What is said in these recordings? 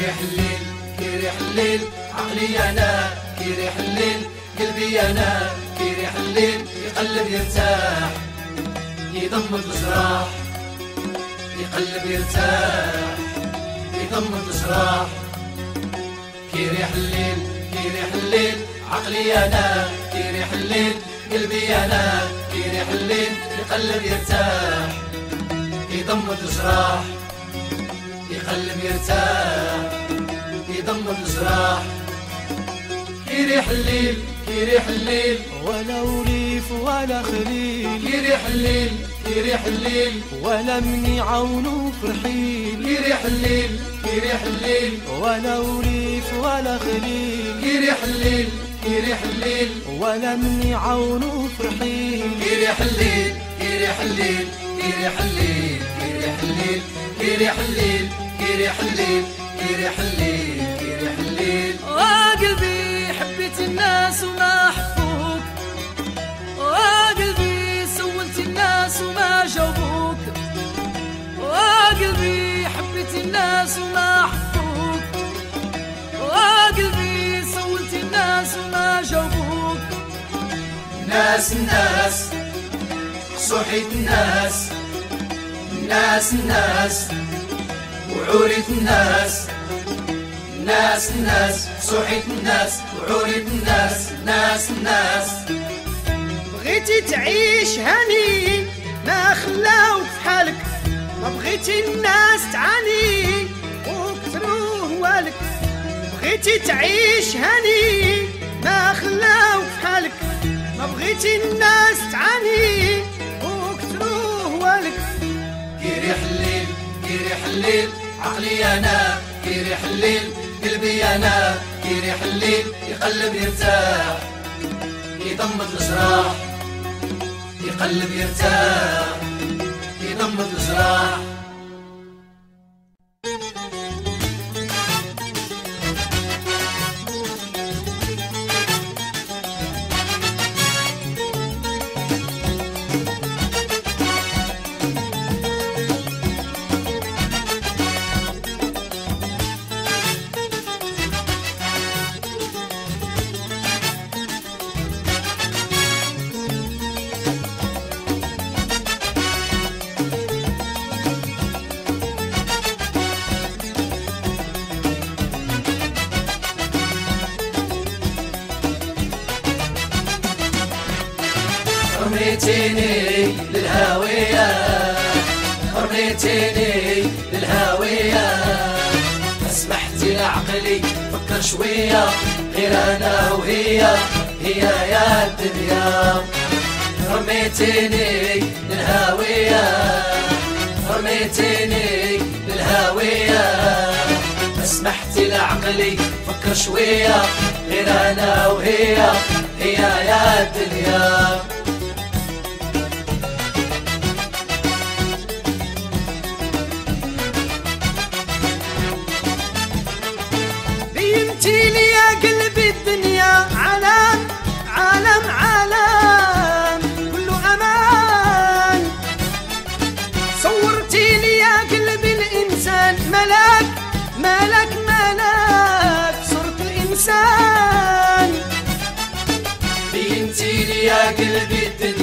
كيري الليل كيري الليل. عقلي أنا كيري الليل. قلبي أنا كيري الليل. يقلب يرتاح يضمد الجراح يقلب يرتاح يضمد الجراح كيري الليل كيري الليل. عقلي أنا كيري الليل. قلبي أنا كيري الليل. يقلب يرتاح يضمد الجراح القلب يرتاح يضم الجراح كي ريح الليل كي ريح الليل ولا وريف ولا خليل كي ريح الليل كي ريح الليل ولا من يعاونو فرحين كي ريح الليل كي ريح الليل ولا وريف ولا خليل كي ريح الليل كي ريح الليل ولا من يعاونو فرحين كي ريح الليل كي ريح الليل كي ريح الليل كي ريح الليل كي ريح الليل كي ريح الليل كي ريح الليل كي ريح الليل وقلبي حبيت الناس وما حبوك وقلبي سولت الناس وما جاوبوك. وقلبي حبيت الناس وما حبوك وقلبي سولت الناس وما جاوبوك. ناس الناس صحيت الناس ناس الناس وعوريت الناس. ناس الناس صحيت الناس وعوريت الناس ناس الناس. بغيتي تعيش هني ما خلاوك في حالك. ما بغيتي الناس تعاني وكثروه والك بغيتي تعيش هني ما خلاوك في حالك. ما بغيتي الناس تعاني وكثروه والك كيريح الليل كيريح الليل. عقلي أنا كيريح الليل قلبي أنا كيريح الليل يقلب يرتاح. يضمد الجراح يقلب يرتاح. يضمد الجراح رميتيني للهاوية. رميتيني للهاوية. أسمحتي لعقلي فكر شوية. غير أنا وهي هي يا الدنيا. رميتيني للهاوية. رميتيني للهاوية. أسمحتي لعقلي فكر شوية. غير أنا وهي هي يا الدنيا.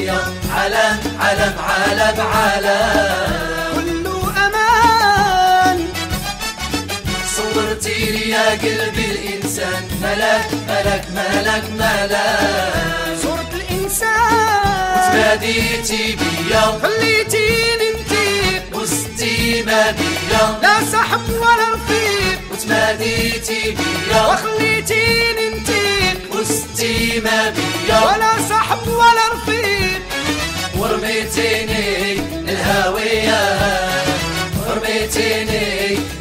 الدنيا علم علم علم علم. كله أمان. صورتي لي يا قلبي الإنسان. ملك ملك ملك ملك. صرت الإنسان. تماديتي بيا خليتيني انتي وستي ما بيا لا صاحب ولا رفيق. وتماديتي بيا ورميتيني للهاوية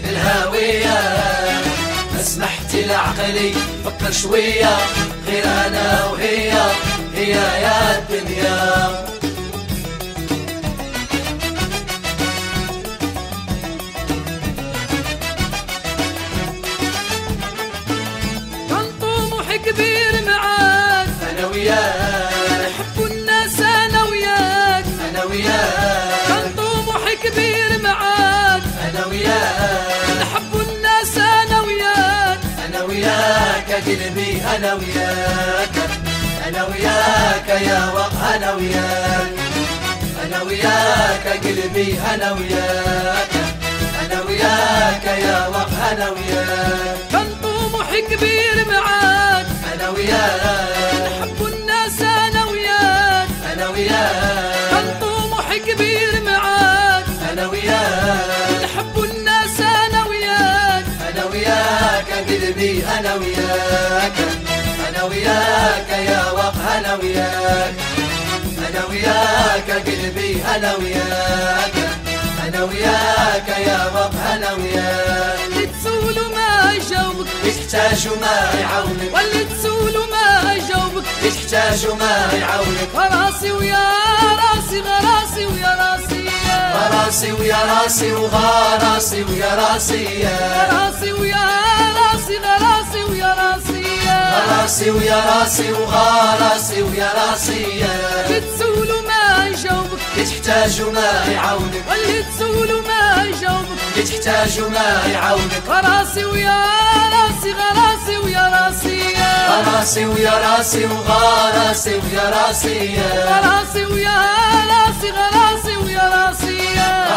للهاوية اسمحتي لعقلي فكر شوية. غير قلبي أنا وياك. أنا وياك يا وق أنا وياك. أنا وياك قلبي أنا وياك. أنا وياك يا وق أنا وياك. كان طموح كبير معاك. أنا وياك. وياك أنا وياك يا وق أنا وياك. أنا وياك قلبي أنا وياك. أنا وياك يا وق أنا وياك. اللي تسول ما يجاوبك تحتاج ما يعاونك. واللي تسول ما يجاوبك تحتاج ما يعاونك. راسي ويا راسي غراسي ويا راسي راسي ويا راسي وغراسي ويا راسي يا. راسي راسي ويا راسي وغراسي ويا راسي يا اللي تسول ما يجاوبك تحتاج ما يعاونك واللي تسول ما يجاوبك تحتاج ما يعاونك راسي ويا راسي غراسي ويا راسي راسي ويا راسي وغراسي ويا راسي يا راسي ويا راسي غراسي ويا راسي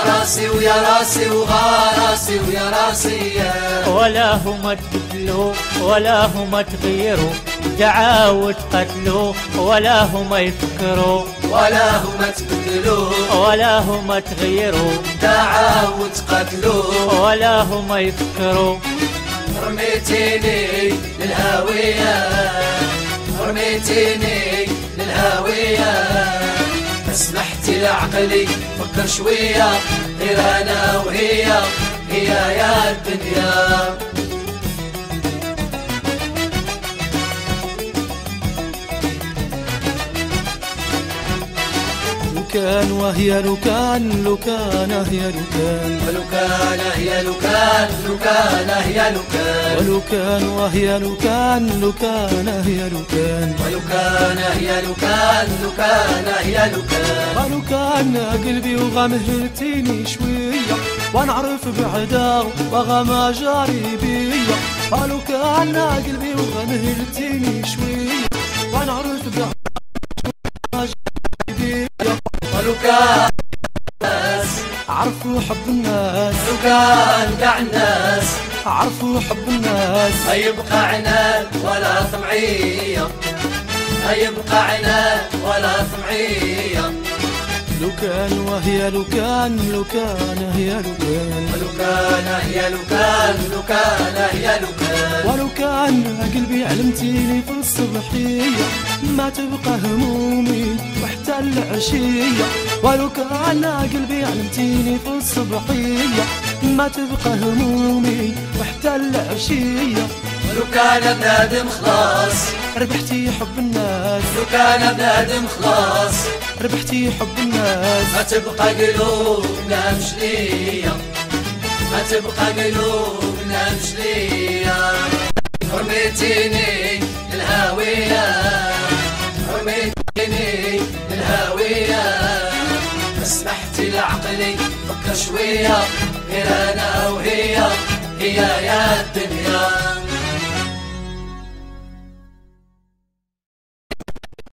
راسي ويا راسي وغراسي ويا راسي ولا هم تقتلوا ولا هم تغيروا دعاوا تقتلوا ولا هم يفكروا. ولا هم تقتلوا. ولا هم تغيروا. دعاوا وتقتلوا ولا هم يفكروا. رميتيني للهاوية. رميتيني للهاوية. اسمحتي لعقلي فكر شوية. غير أنا وهي. هي يا الدنيا. لو كان وهي لو كان لو كان هي لو كان ولو كان هي لو كان لو كان هي لو كان ولو كان وهي لو كان لو كان هي لو كان ولو كان هي لو كان لو كان هي لو كان ولو كان قلبي وغمهلتيني شوية ونعرف بعدا وغما جاري بيا. ولو كان قلبي وغمهلتيني شوية ونعرف بعدا حب الناس. لو كان قاع الناس. عرفوا حب الناس. ما يبقى عناد ولا طمعية ما يبقى عناد ولا طمعية لو كان وهي لو كان لو كان هي لو كان ولو كان هي لو كان لو كان علمتيني في الصبحية ما تبقى همومي وحتى العشية. ولو كان قلبي علمتيني في الصبحية ما تبقى همومي وحتى العشية. ولو كان بنادم خلاص. ربحتي حب الناس. لو كان بنادم خلاص. ربحتي حب الناس. ما تبقى قلوبنا مشلية ما تبقى قلوبنا مشلية رميتيني للهاوية. رميتيني للهاوية. اسمحتي لعقلي فكر شوية غير أنا وهي. هي يا الدنيا.